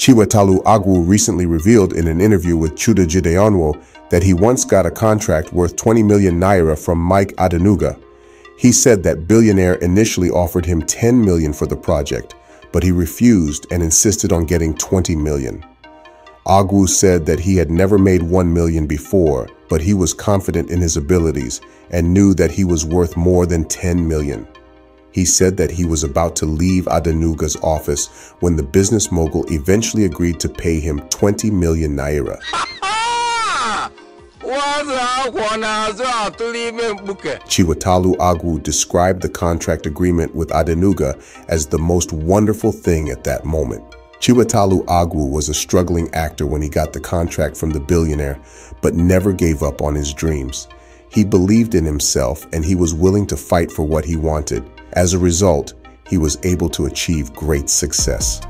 Chiwetalu Agu recently revealed in an interview with Chude Jideonwo that he once got a contract worth 20 million naira from Mike Adenuga. He said that billionaire initially offered him 10 million for the project, but he refused and insisted on getting 20 million. Agu said that he had never made 1 million before, but he was confident in his abilities and knew that he was worth more than 10 million. He said that he was about to leave Adenuga's office when the business mogul eventually agreed to pay him 20 million naira. Chiwetalu Agu described the contract agreement with Adenuga as the most wonderful thing at that moment. Chiwetalu Agu was a struggling actor when he got the contract from the billionaire, but never gave up on his dreams. He believed in himself and he was willing to fight for what he wanted. As a result, he was able to achieve great success.